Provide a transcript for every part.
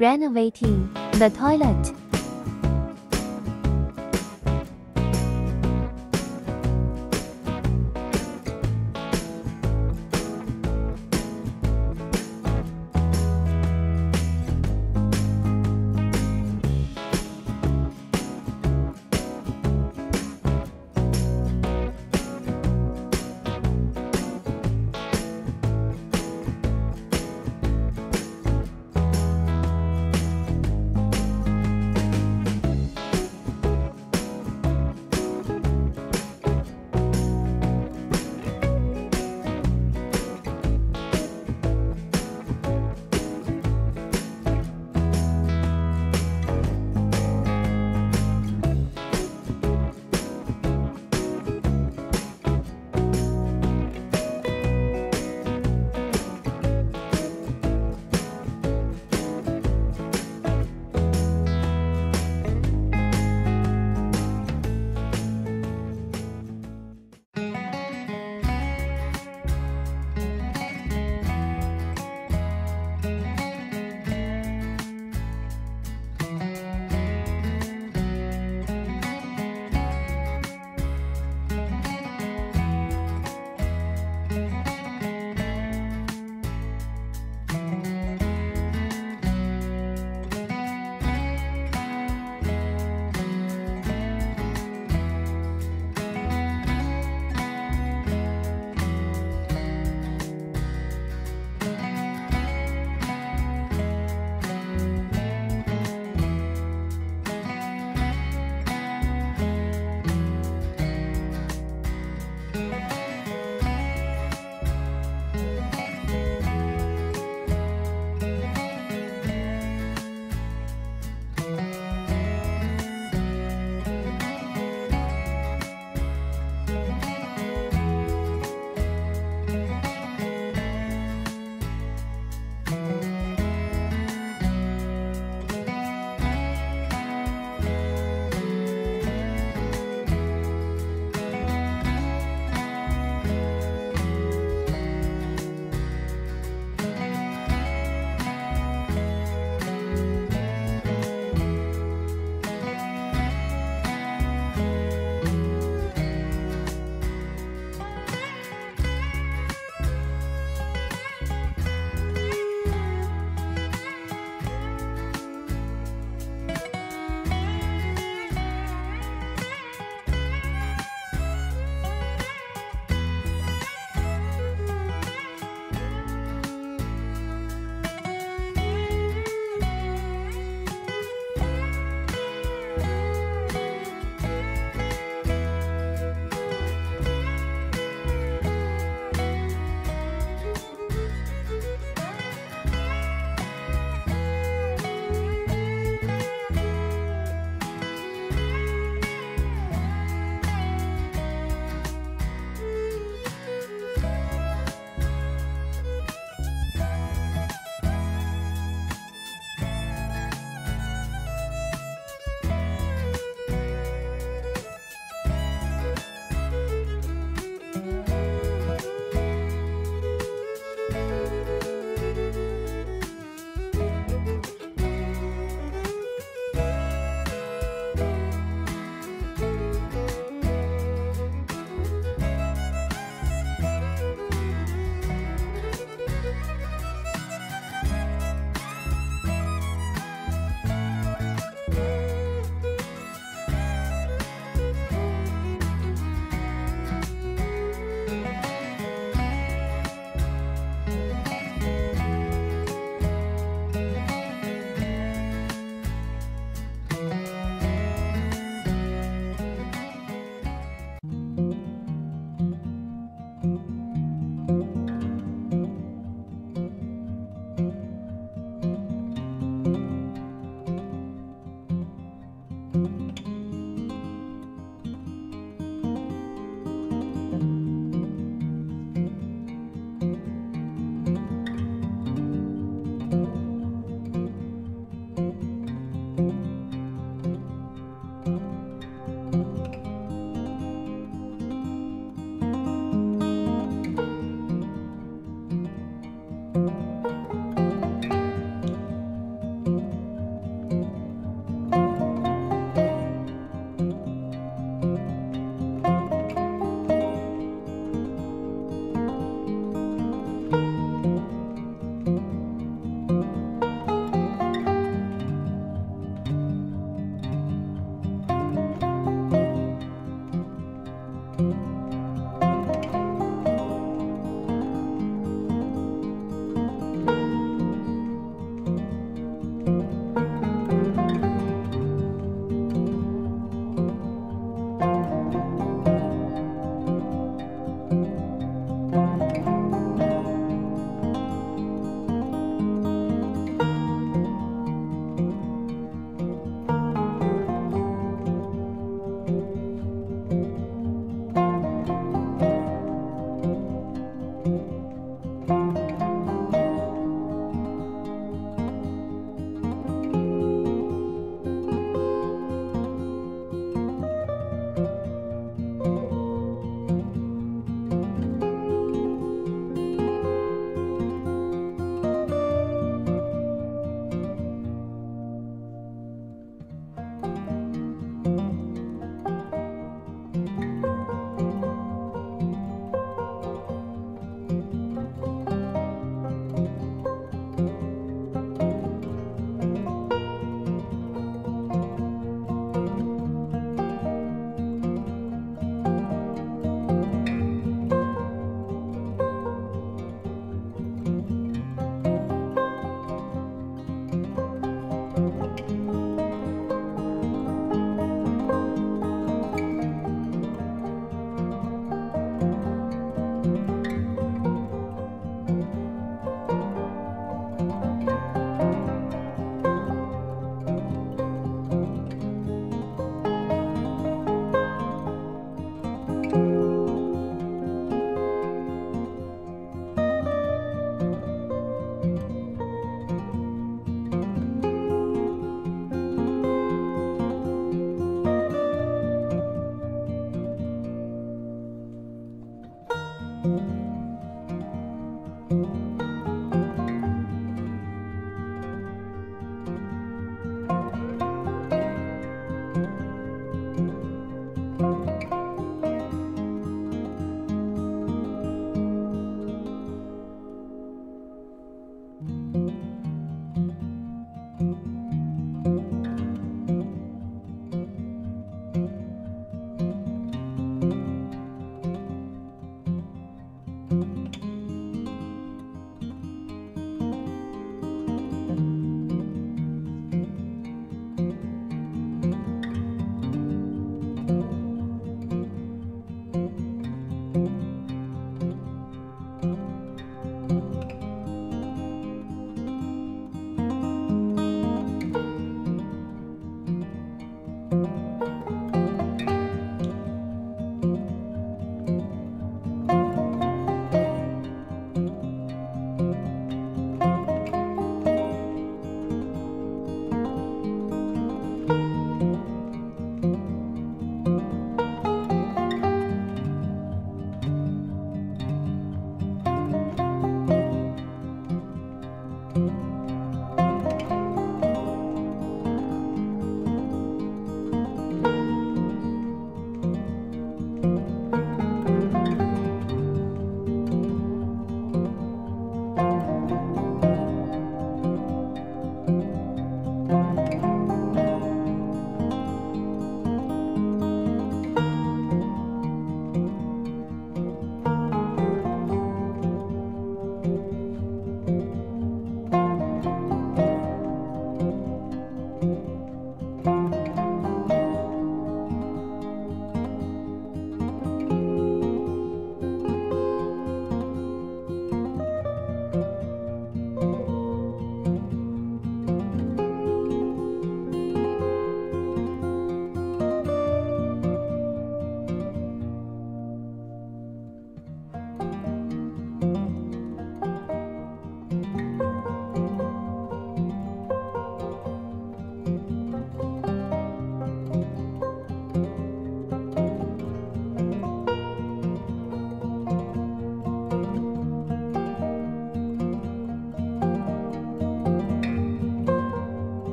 renovating the toilet.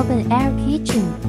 Open air kitchen.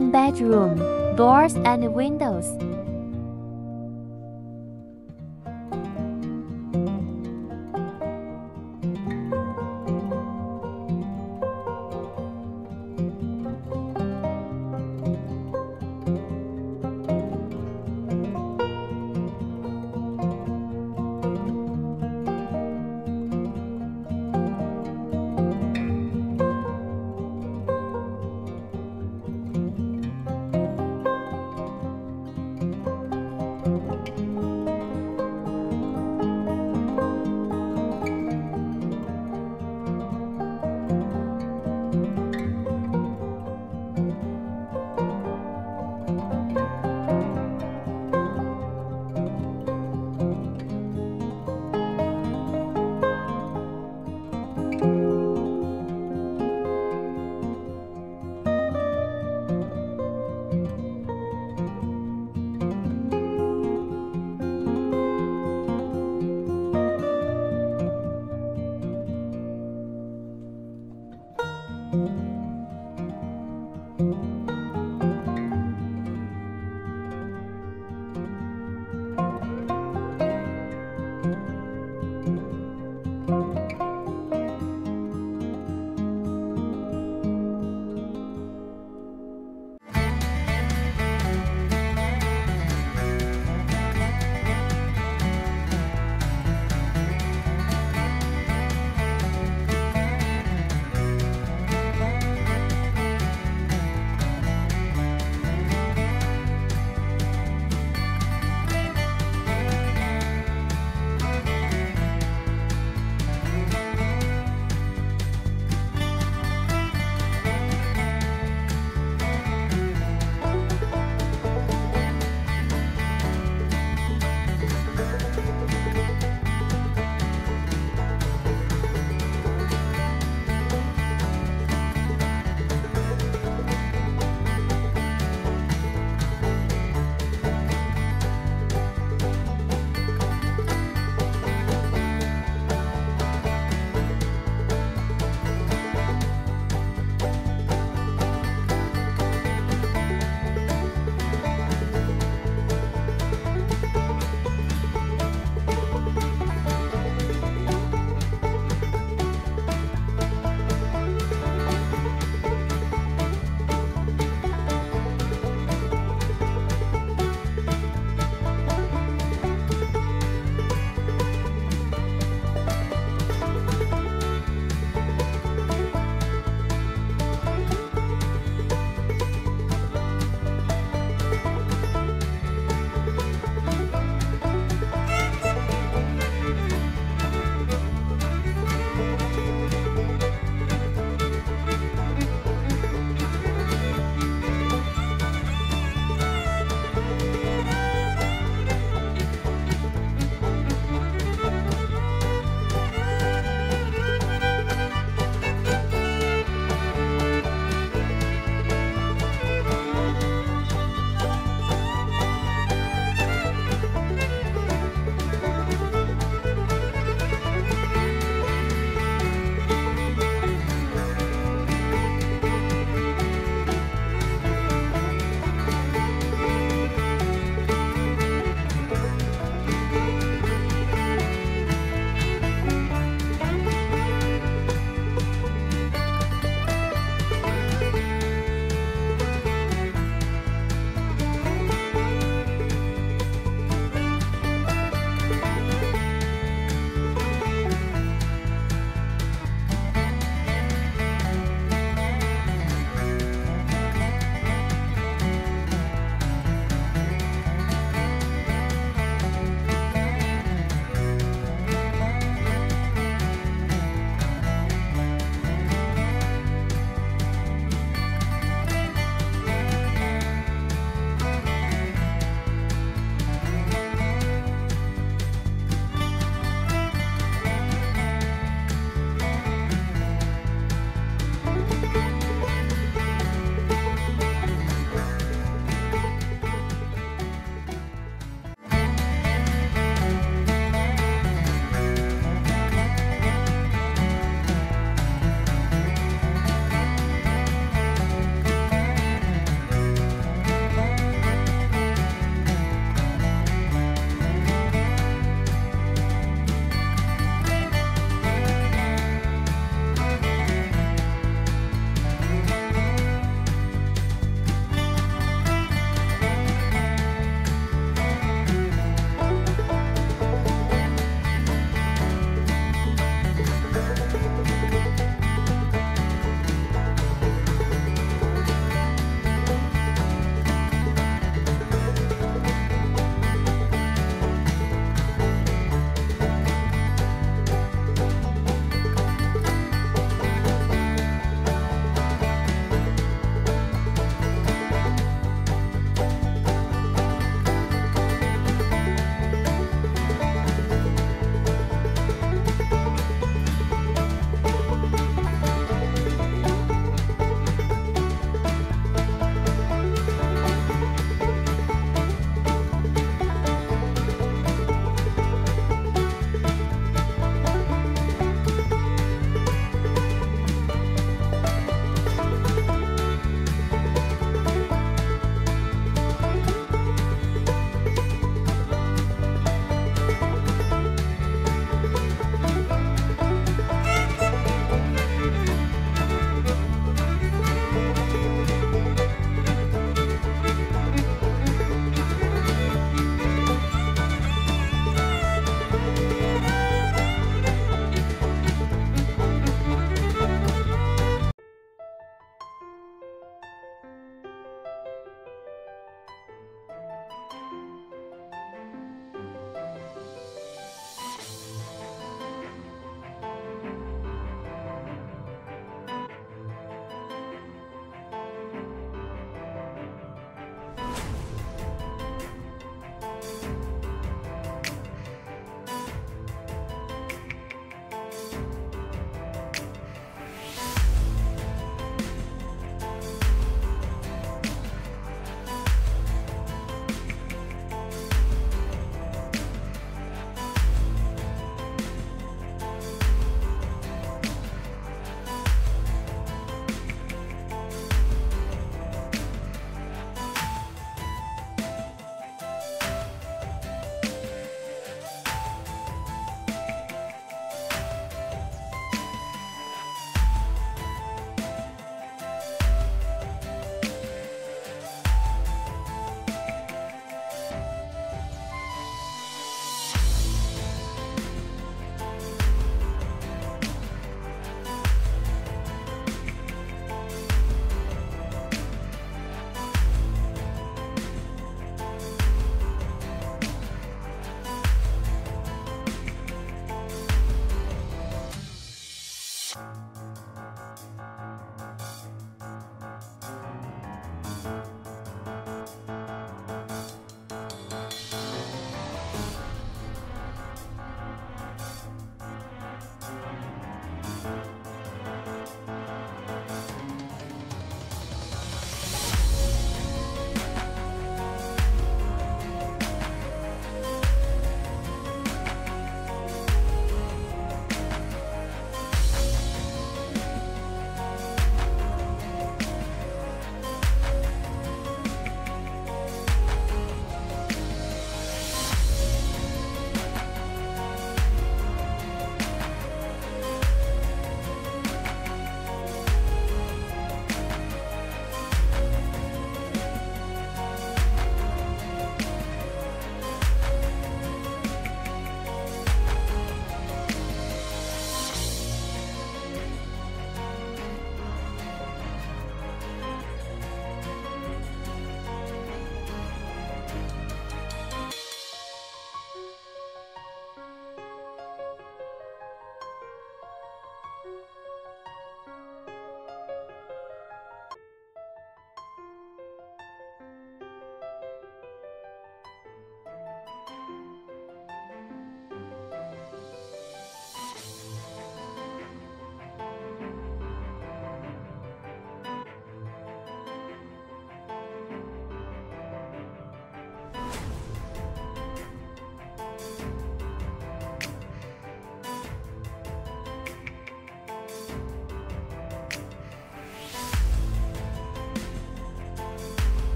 Bedroom, doors and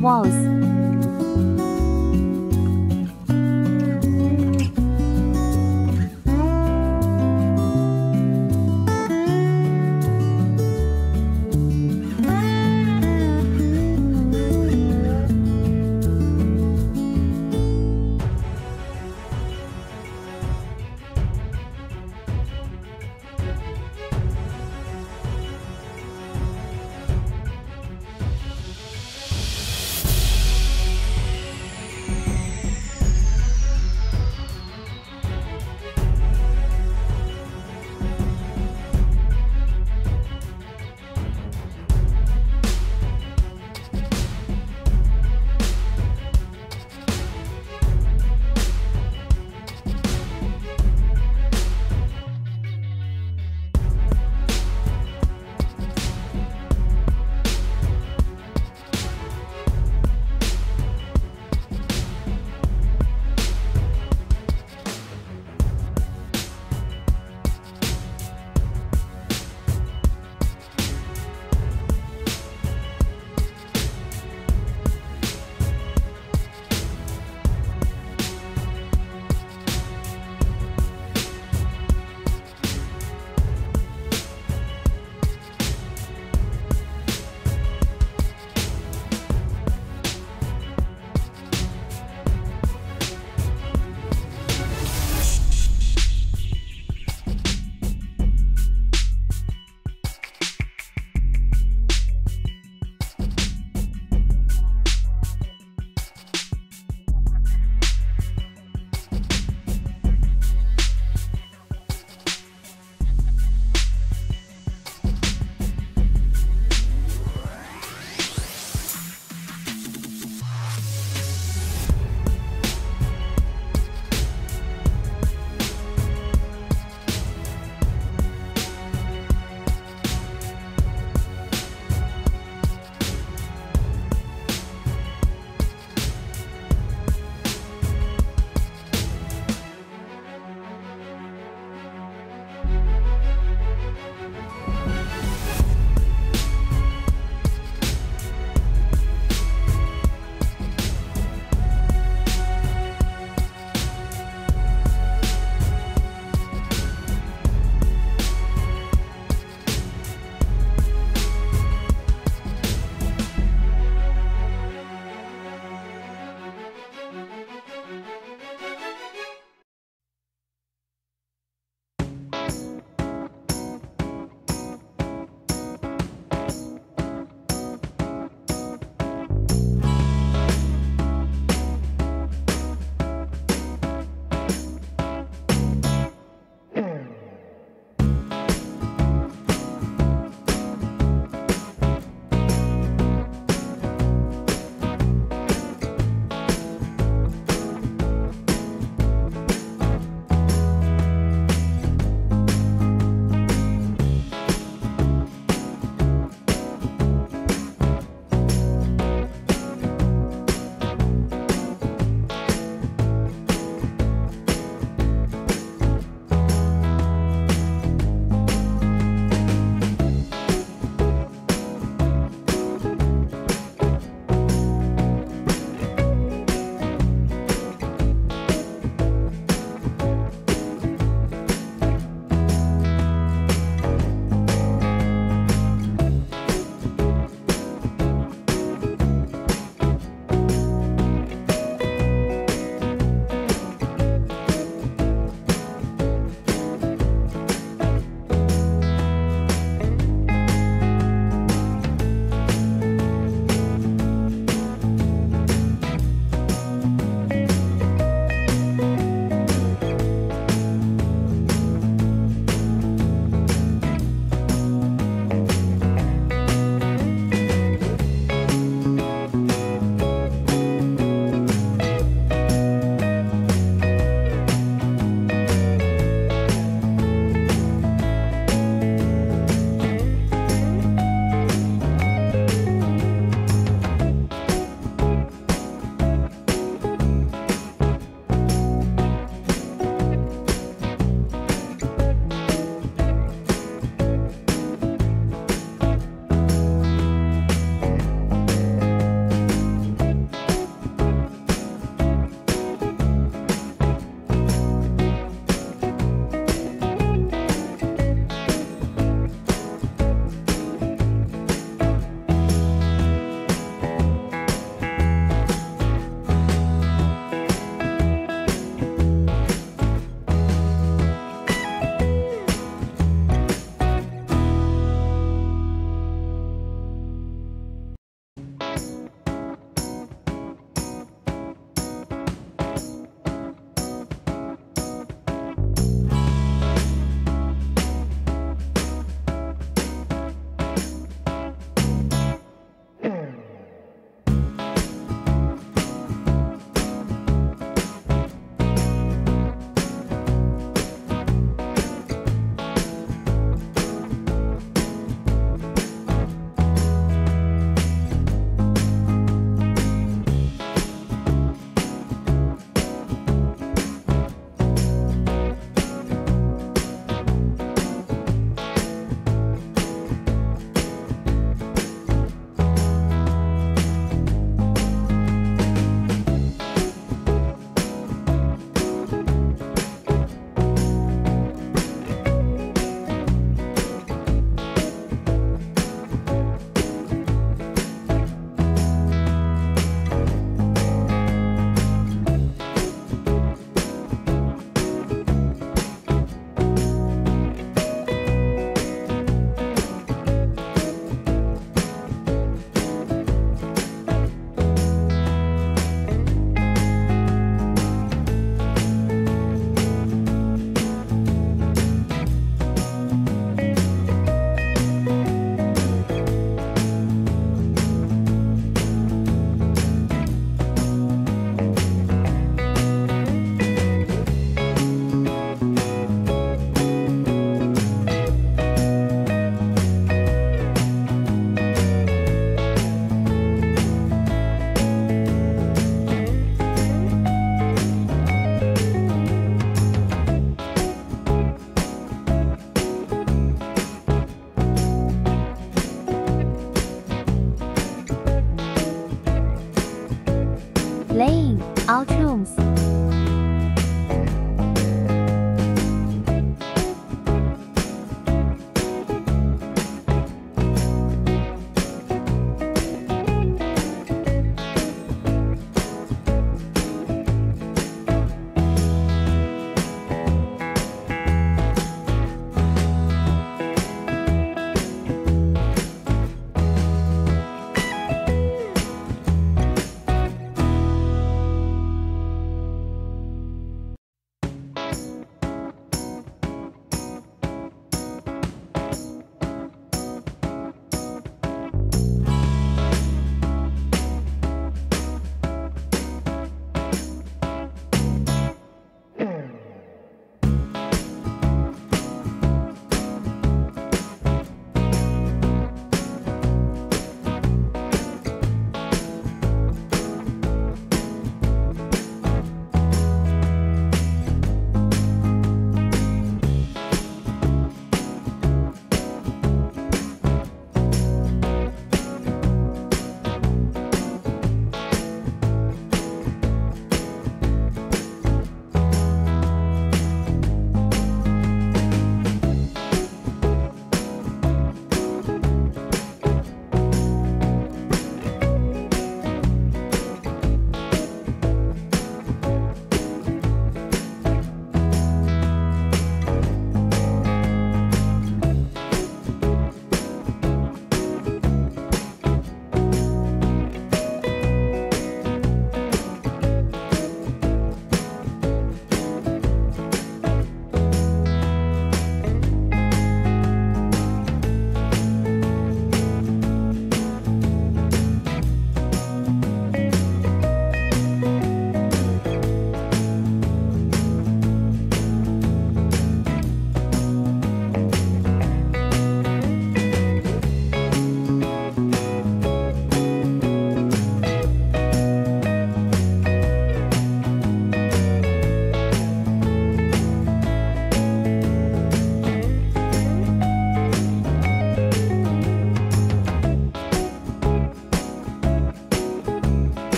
walls.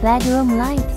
Bedroom lights.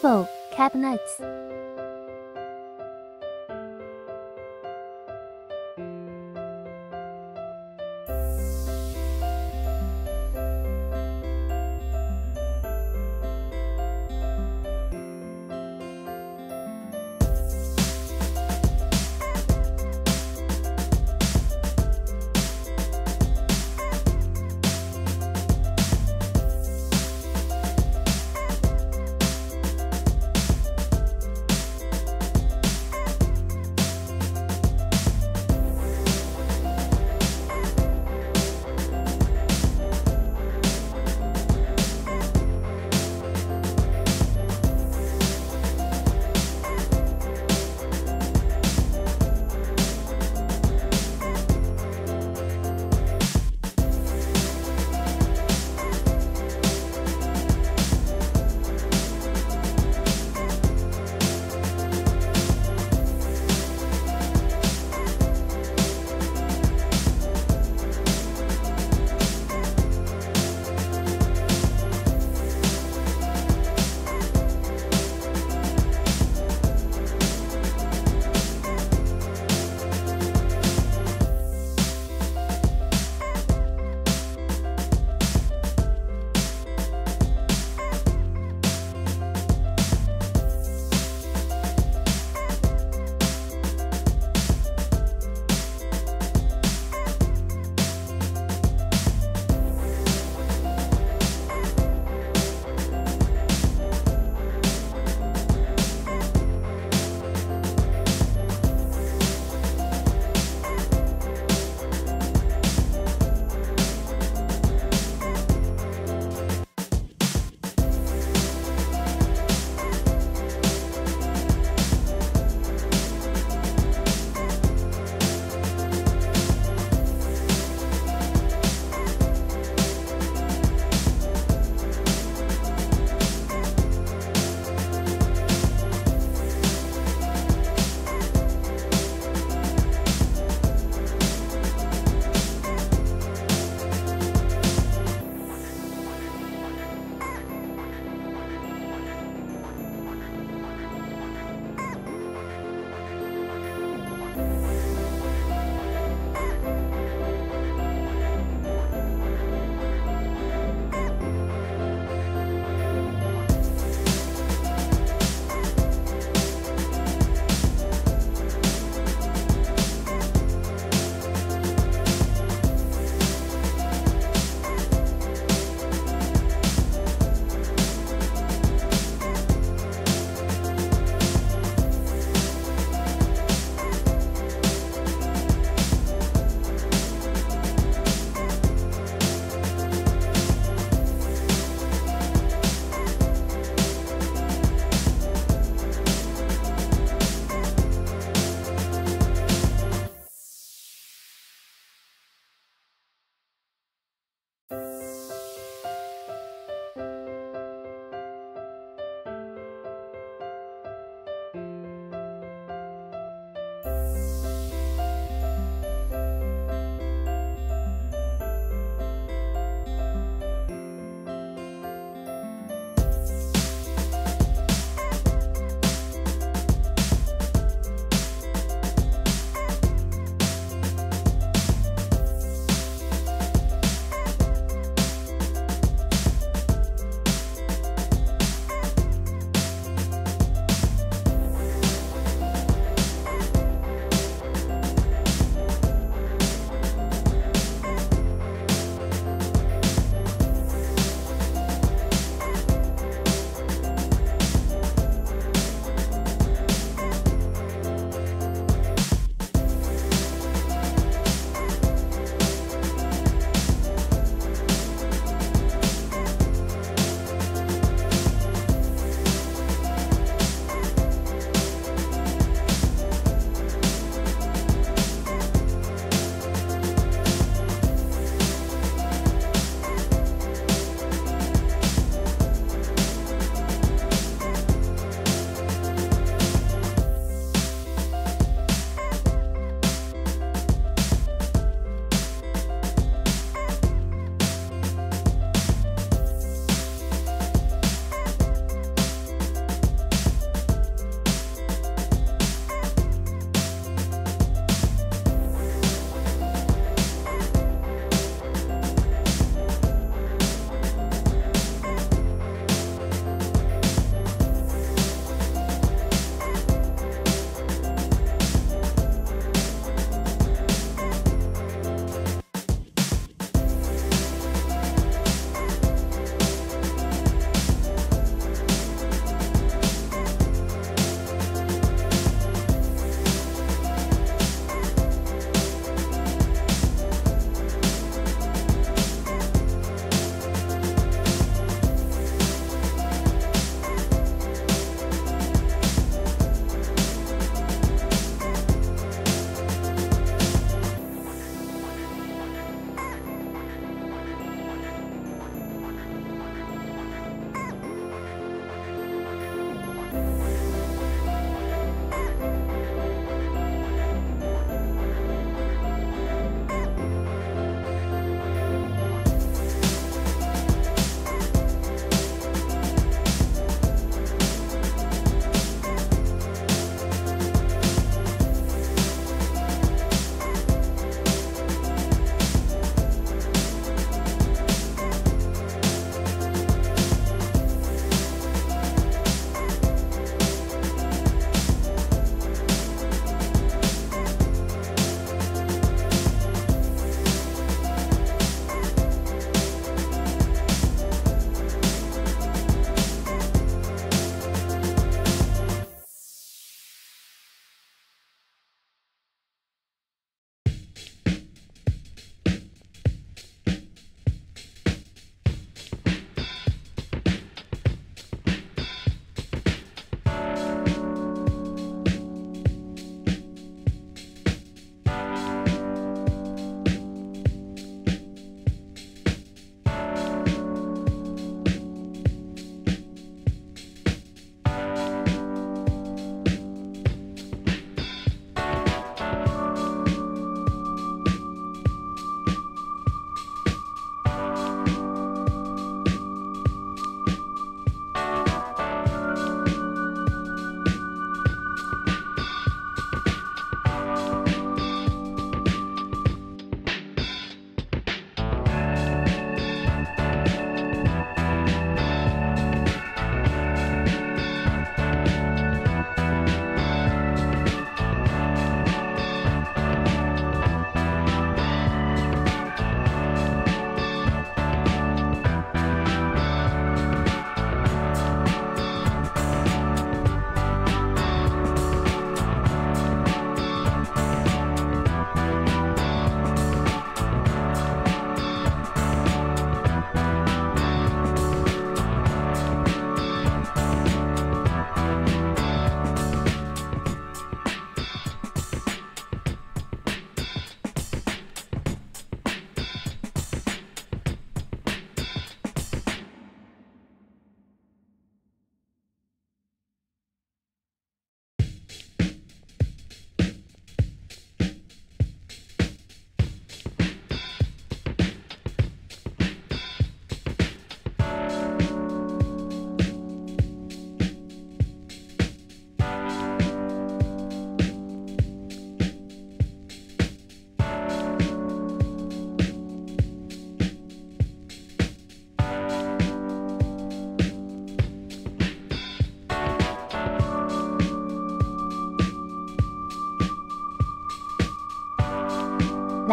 Table, cabinets.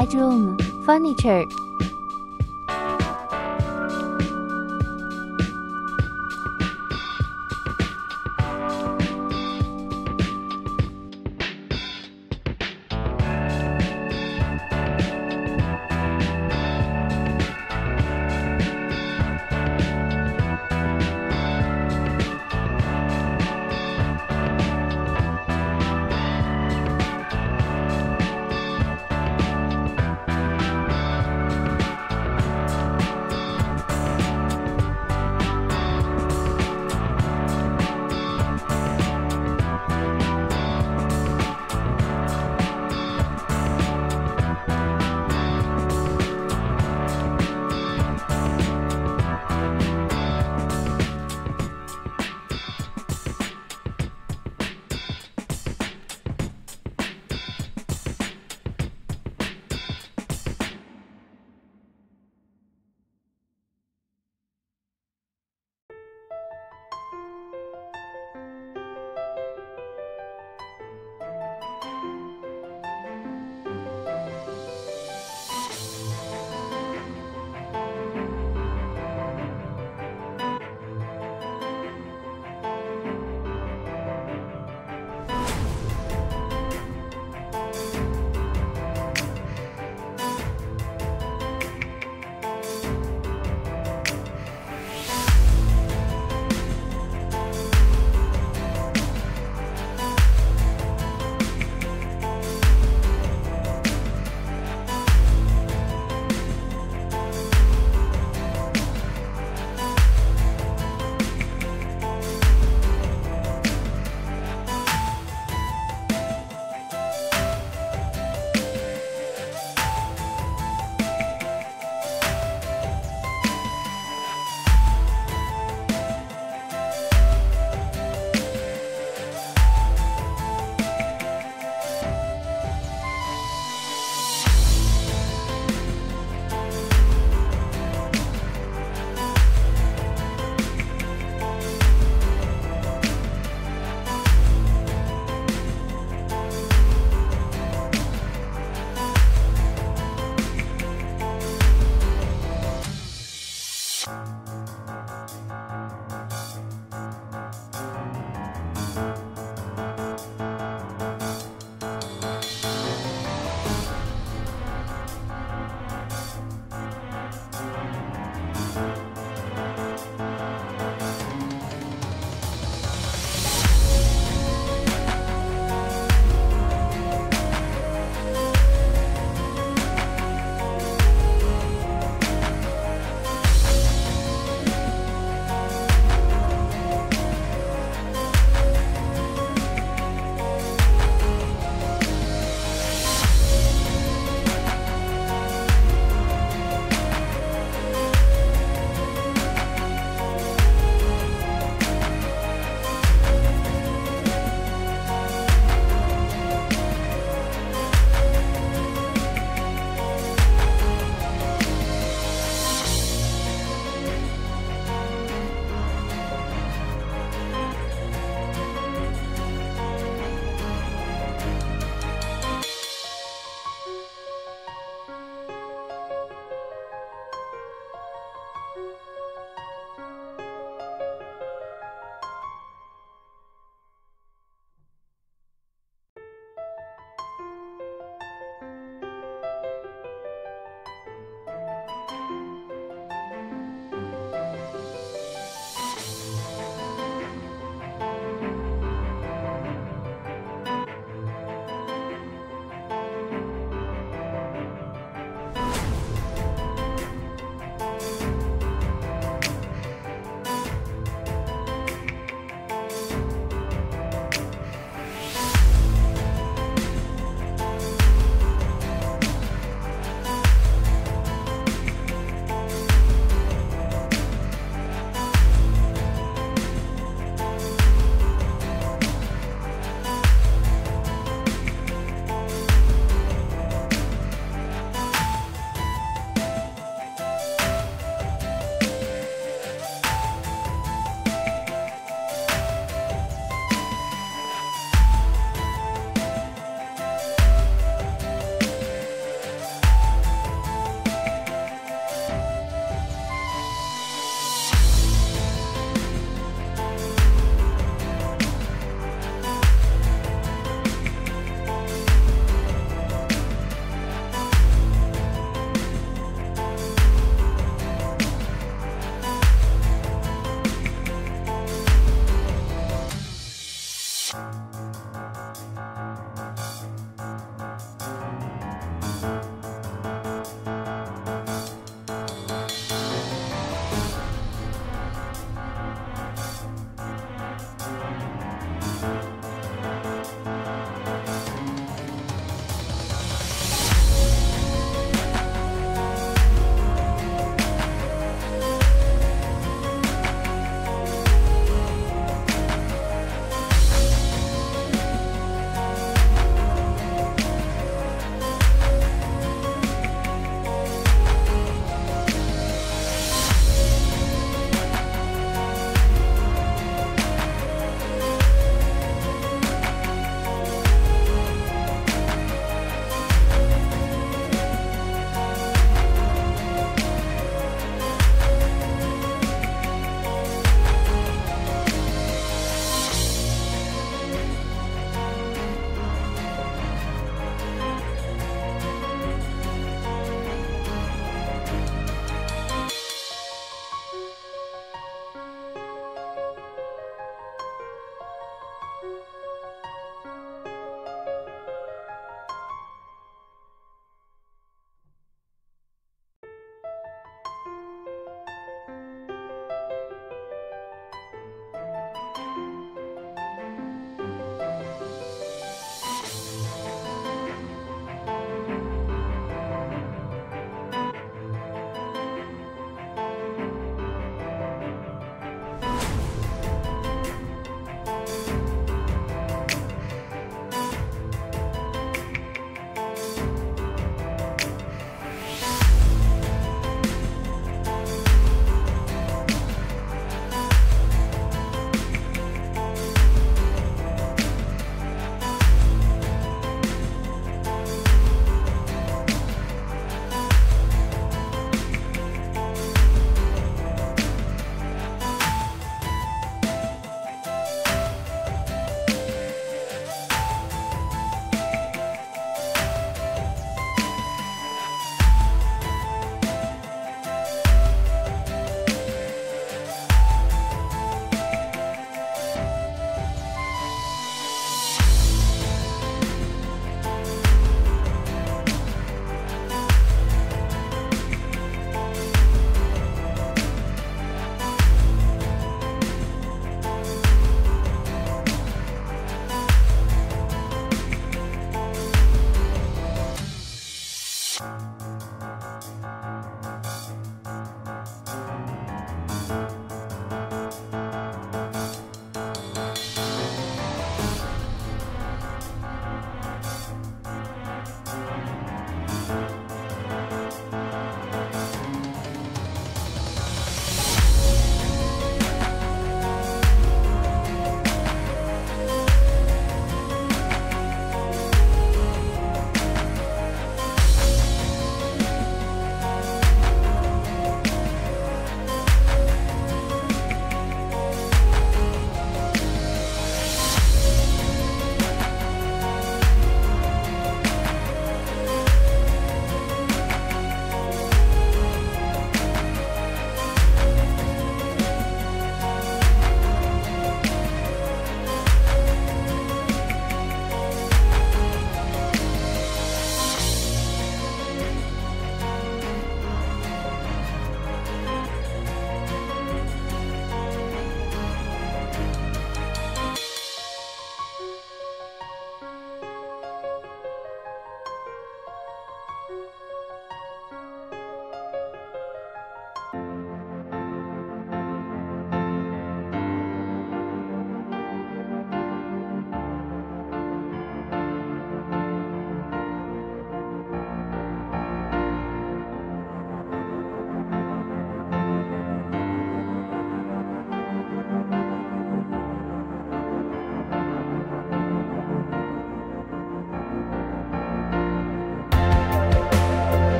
Bedroom, furniture,